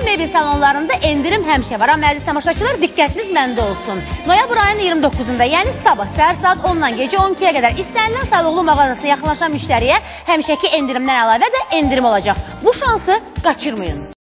Çoxlu mebel salonlarında endirim həmişə var. Amma əziz tamaşaçılar, diqqətiniz məndə olsun. Noyabr ayının 29-da, yəni sabah səhər saat 10-dan gecə 12-yə qədər istənilən Sağlıqlı mağazasına yaxınlaşan müştəriyə həmişəki endirimdən əlavə də endirim olacaq. Bu şansı qaçırmayın.